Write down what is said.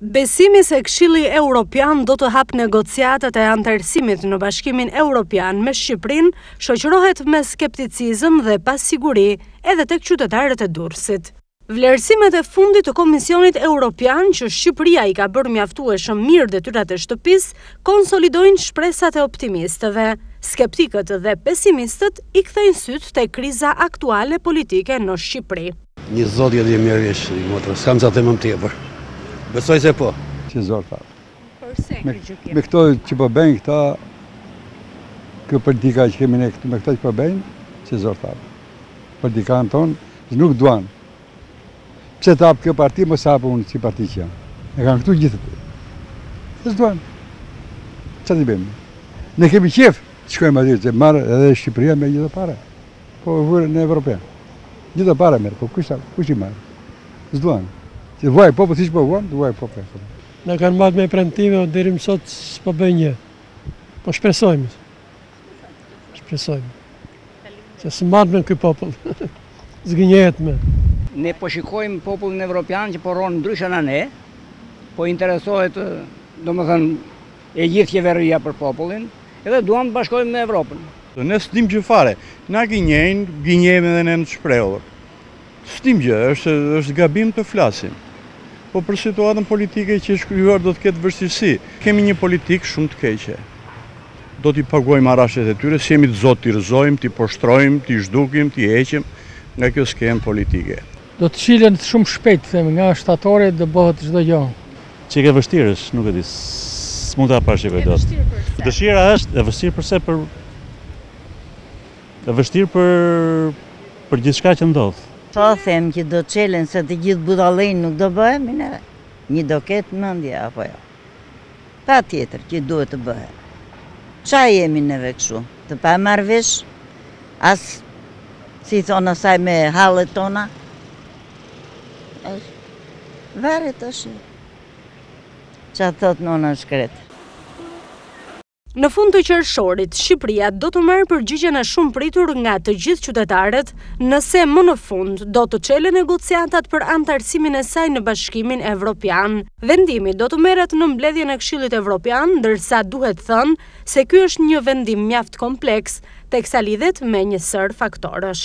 Besimi se Këshilli Europian do të hapë negociatat e anëtarësimit në Bashkimin Europian me Shqipërinë shoqërohet me skepticizëm dhe pasiguri edhe tek qytetarët e Durrësit. Vlerësimet e fundit të Komisionit Europian që Shqipëria i ka bërë mjaftueshëm mirë detyrat e shtëpisë konsolidojnë shpresat e optimistëve. Skeptikët dhe pesimistët i kthejnë sytë tek kriza aktuale politike në Shqipëri. Një zot jeni e mirë ish i motra, s'kam ca të më tepër. Besoj se po. Si zor fare. Përse ky gjykim? Me këto që po bëjnë këta, kjo politika që kemi ne këtu me këta që po bëjnë, si zor fare. Politikanët tanë, se nuk duan. Pse ta hapë kjo parti, mos ta hapë unë që parti që janë. E kanë këtu gjithë të të s'duan. Ça t'i bëjmë? Ne kemi qejf, shkojmë aty, të marrë edhe Shqipëria me gjithë pare. Bashkimi Evropian. Një do para merr, po kush, kush i merr? S'duan. Se vuan populli, siç po vuan, vuan populli. Na kanë marrë me premtime, po deri më sot, s'po bëjnë gjë. Po shpresojmë. Shpresojmë. Se s'merret me ne ky popull. Zhgënjehet me. Ne po shikojmë popullin evropian që po rron ndryshe nga ne, po interesohet, domethënë, E gjithë qeverria për popullin dhe duam të bashkohemi me Evropën. Ne s'dim gjë fare. Na gënjejnë, gënjejmë edhe ne në të shprehur. S'dim gjë, është është gabim të flasim. Po për situatën politike që është krijuar do të ketë vështirësi. Kemi një politikë shumë të keqe. Do t'i paguajmë haraçet e tyre, s'jemi të zotë t'i rrëzojmë, t'i poshtrojmë, t'i zhdukim, t'i heqim nga kjo skemë politike. Do të çilen shumë shpejt them nga shtatori do bëhet çdo gjë. Çik e vështirë është, nuk e di. S'mund ta parashikoj dot. E vështirë përse? Dëshira është e vështirë përse për e vështirë për për gjithçka që ndodh. Po them që do çelen se të gjithë budallenj nuk do bëhemi neve. Një do ketë mendje apo jo. Patjetër që duhet të bëhen. Ça jemi neve kështu, të pa marrë vesh, as si i thonë asaj me hallet tona. Varet tash. Ça thotë nona e shkretë. Në fund të qershorit, Shqipëria do të marrë përgjigjen e shumëpritur nga të gjithë qytetarët nëse më në fund do të çelen negociatat për anëtarësimin e saj në Bashkimin Evropian. Vendimi do të merret në mbledhjen e Këshillit Evropian, ndërsa duhet thënë se ky është një vendim mjaft kompleks, teksa lidhet me një sërë faktorësh.